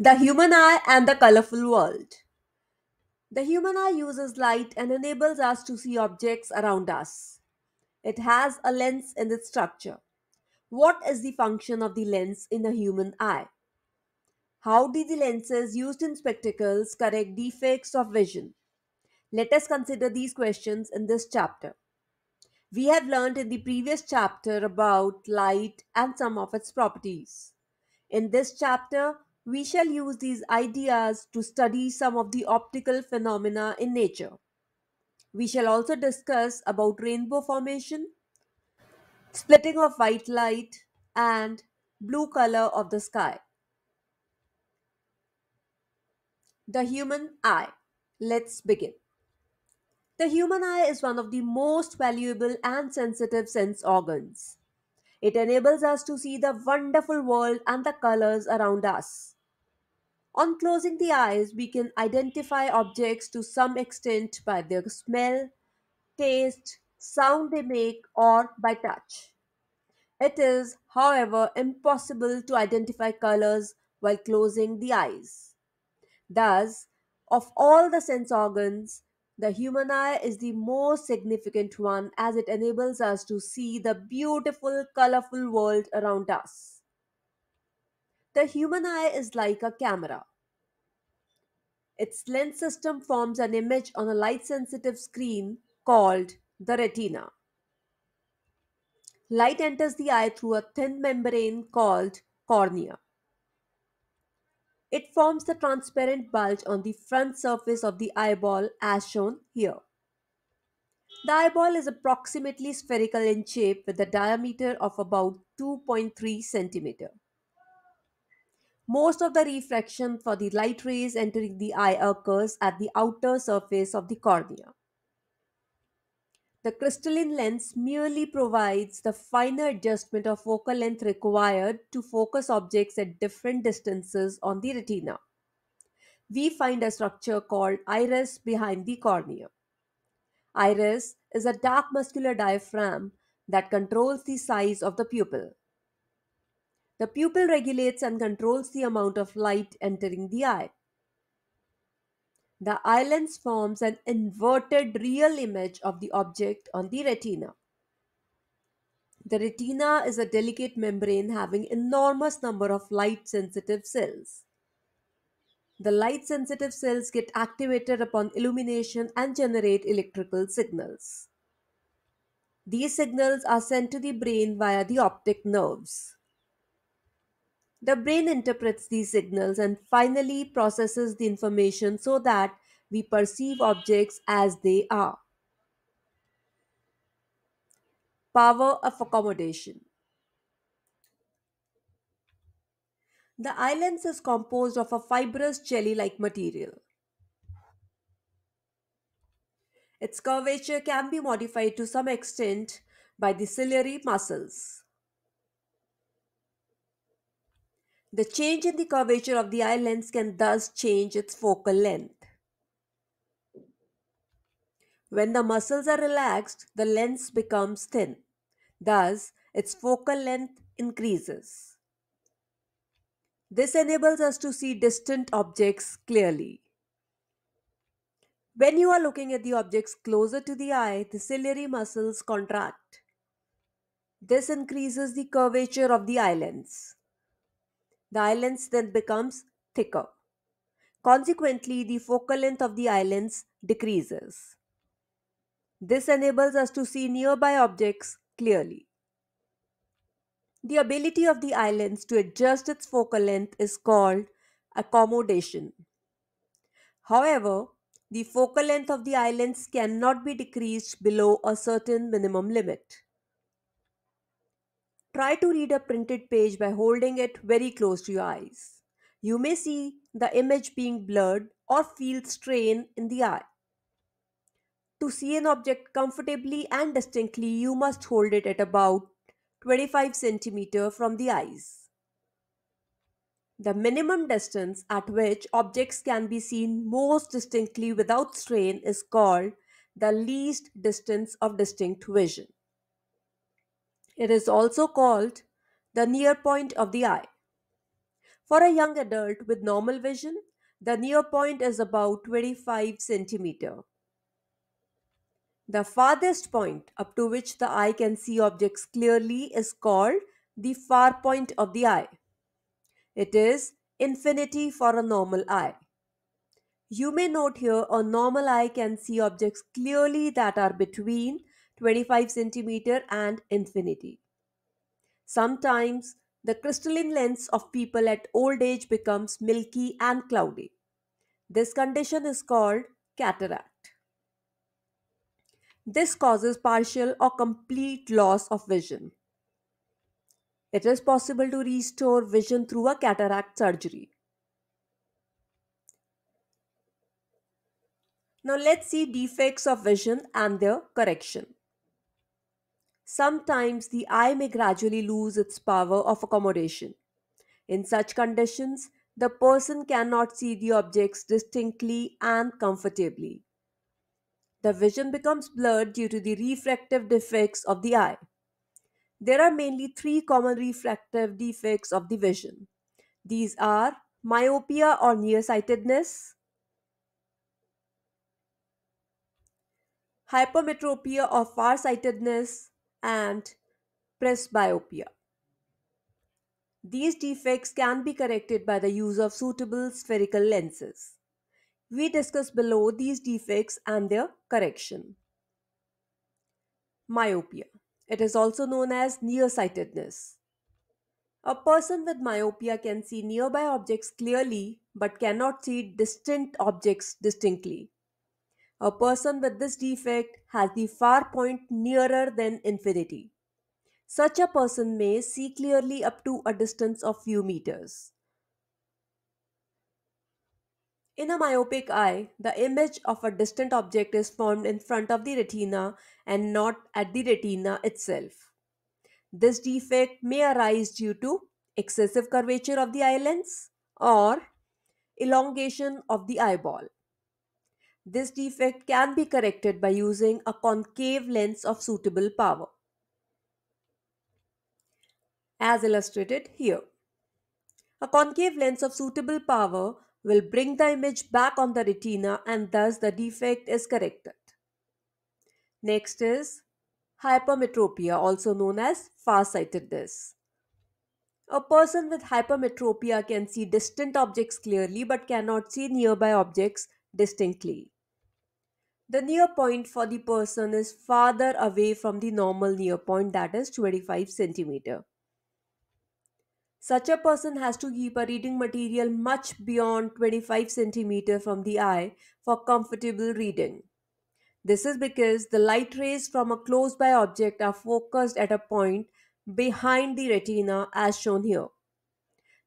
The human eye and the colorful world. The human eye uses light and enables us to see objects around us. It has a lens in its structure. What is the function of the lens in a human eye? How do the lenses used in spectacles correct defects of vision? Let us consider these questions in this chapter. We have learned in the previous chapter about light and some of its properties. In this chapter, we shall use these ideas to study some of the optical phenomena in nature. We shall also discuss about rainbow formation, splitting of white light, and blue color of the sky. The human eye. Let's begin. The human eye is one of the most valuable and sensitive sense organs. It enables us to see the wonderful world and the colors around us. On closing the eyes, we can identify objects to some extent by their smell, taste, sound they make, or by touch. It is, however, impossible to identify colors while closing the eyes. Thus, of all the sense organs, the human eye is the most significant one as it enables us to see the beautiful, colorful world around us. The human eye is like a camera. Its lens system forms an image on a light sensitive screen called the retina. Light enters the eye through a thin membrane called cornea. It forms the transparent bulge on the front surface of the eyeball as shown here. The eyeball is approximately spherical in shape with a diameter of about 2.3 centimeter. Most of the refraction for the light rays entering the eye occurs at the outer surface of the cornea. The crystalline lens merely provides the finer adjustment of focal length required to focus objects at different distances on the retina. We find a structure called iris behind the cornea. Iris is a dark muscular diaphragm that controls the size of the pupil. The pupil regulates and controls the amount of light entering the eye. The eye lens forms an inverted real image of the object on the retina. The retina is a delicate membrane having enormous number of light sensitive cells. The light sensitive cells get activated upon illumination and generate electrical signals. These signals are sent to the brain via the optic nerves. The brain interprets these signals and finally processes the information so that we perceive objects as they are. Power of accommodation. The eye lens is composed of a fibrous jelly like material. Its curvature can be modified to some extent by the ciliary muscles. The change in the curvature of the eye lens can thus change its focal length. When the muscles are relaxed, the lens becomes thin. Thus, its focal length increases. This enables us to see distant objects clearly. When you are looking at the objects closer to the eye, the ciliary muscles contract. This increases the curvature of the eye lens the lens then becomes thicker. Consequently, the focal length of the lens decreases. This enables us to see nearby objects clearly. The ability of the lens to adjust its focal length is called accommodation. However, the focal length of the lens cannot be decreased below a certain minimum limit. Try to read a printed page by holding it very close to your eyes. You may see the image being blurred or feel strain in the eye. To see an object comfortably and distinctly, you must hold it at about 25 cm from the eyes. The minimum distance at which objects can be seen most distinctly without strain is called the least distance of distinct vision. It is also called the near point of the eye. For a young adult with normal vision, the near point is about 25 centimeter. The farthest point up to which the eye can see objects clearly is called the far point of the eye. It is infinity for a normal eye. You may note here a normal eye can see objects clearly that are between 25 centimeter and infinity. Sometimes the crystalline lens of people at old age becomes milky and cloudy. This condition is called cataract. This causes partial or complete loss of vision. It is possible to restore vision through a cataract surgery. Now let's see defects of vision and their correction. Sometimes the eye may gradually lose its power of accommodation. In such conditions, the person cannot see the objects distinctly and comfortably. The vision becomes blurred due to the refractive defects of the eye. There are mainly three common refractive defects of the vision. These are myopia or nearsightedness, hypermetropia or farsightedness, and presbyopia. These defects can be corrected by the use of suitable spherical lenses. We discuss below these defects and their correction. Myopia. It is also known as nearsightedness. A person with myopia can see nearby objects clearly but cannot see distant objects distinctly. A person with this defect has the far point nearer than infinity. Such a person may see clearly up to a distance of few meters. In a myopic eye, the image of a distant object is formed in front of the retina and not at the retina itself. This defect may arise due to excessive curvature of the eye lens or elongation of the eyeball. This defect can be corrected by using a concave lens of suitable power, as illustrated here. A concave lens of suitable power will bring the image back on the retina and thus the defect is corrected. Next is hypermetropia, also known as farsightedness. A person with hypermetropia can see distant objects clearly but cannot see nearby objects distinctly. The near point for the person is farther away from the normal near point that is 25 centimeter. Such a person has to keep a reading material much beyond 25 centimeter from the eye for comfortable reading. This is because the light rays from a close by object are focused at a point behind the retina as shown here.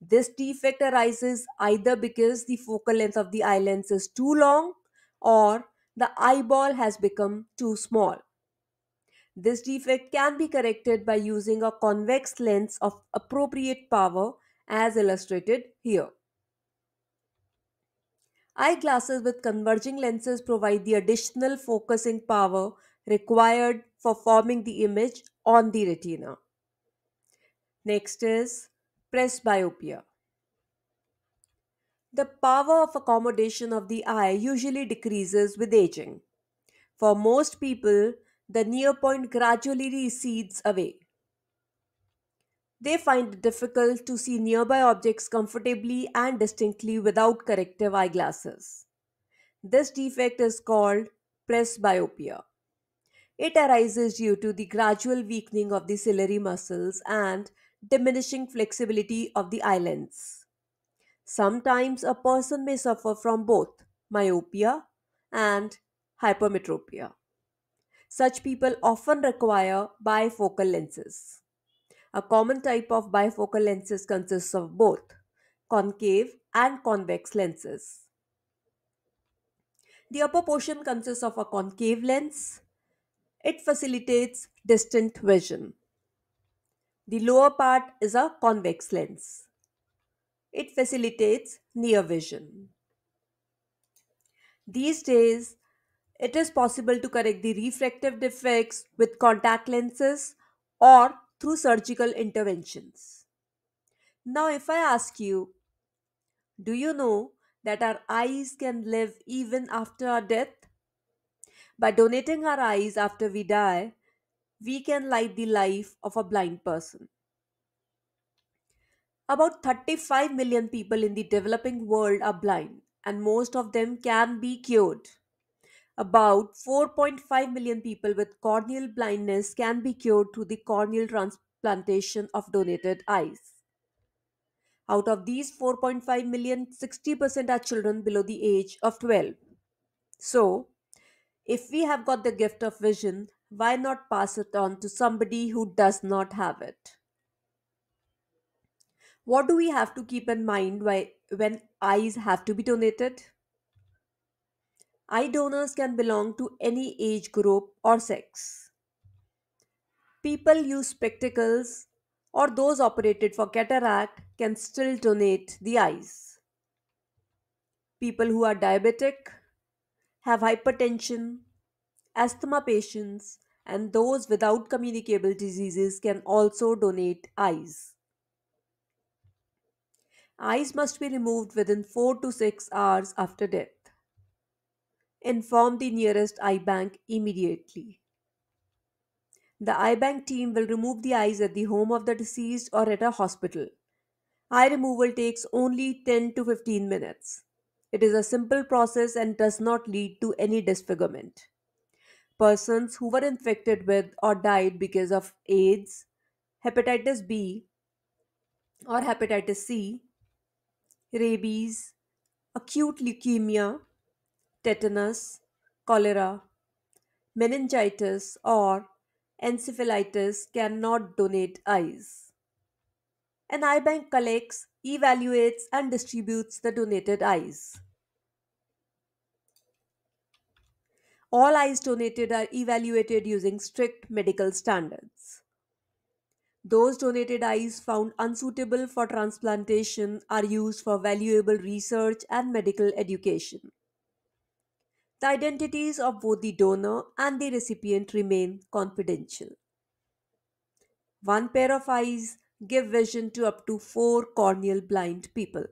This defect arises either because the focal length of the eye lens is too long or the eyeball has become too small. This defect can be corrected by using a convex lens of appropriate power as illustrated here. Eyeglasses with converging lenses provide the additional focusing power required for forming the image on the retina. Next is presbyopia. The power of accommodation of the eye usually decreases with aging. For most people, the near point gradually recedes away. They find it difficult to see nearby objects comfortably and distinctly without corrective eyeglasses. This defect is called presbyopia. It arises due to the gradual weakening of the ciliary muscles and diminishing flexibility of the eye lens. Sometimes a person may suffer from both myopia and hypermetropia. Such people often require bifocal lenses. A common type of bifocal lenses consists of both concave and convex lenses. The upper portion consists of a concave lens. It facilitates distant vision. The lower part is a convex lens. It facilitates near vision. These days, it is possible to correct the refractive defects with contact lenses or through surgical interventions. Now, if I ask you, Do you know that our eyes can live even after our death? By donating our eyes after we die, we can light the life of a blind person. About 35 million people in the developing world are blind, and most of them can be cured. About 4.5 million people with corneal blindness can be cured through the corneal transplantation of donated eyes. Out of these 4.5 million, 60% are children below the age of 12. So, if we have got the gift of vision, why not pass it on to somebody who does not have it? What do we have to keep in mind why, when eyes have to be donated? Eye donors can belong to any age group or sex. People use spectacles or those operated for cataract can still donate the eyes. People who are diabetic, have hypertension, asthma patients, and those without communicable diseases can also donate eyes. Eyes must be removed within 4 to 6 hours after death. Inform the nearest eye bank immediately. The eye bank team will remove the eyes at the home of the deceased or at a hospital. Eye removal takes only 10 to 15 minutes. It is a simple process and does not lead to any disfigurement. Persons who were infected with or died because of AIDS, hepatitis B, or hepatitis C, rabies, acute leukemia, tetanus, cholera, meningitis, or encephalitis cannot donate eyes. An eye bank collects, evaluates, and distributes the donated eyes. All eyes donated are evaluated using strict medical standards. Those donated eyes found unsuitable for transplantation are used for valuable research and medical education. The identities of both the donor and the recipient remain confidential. One pair of eyes give vision to up to 4 corneal blind people.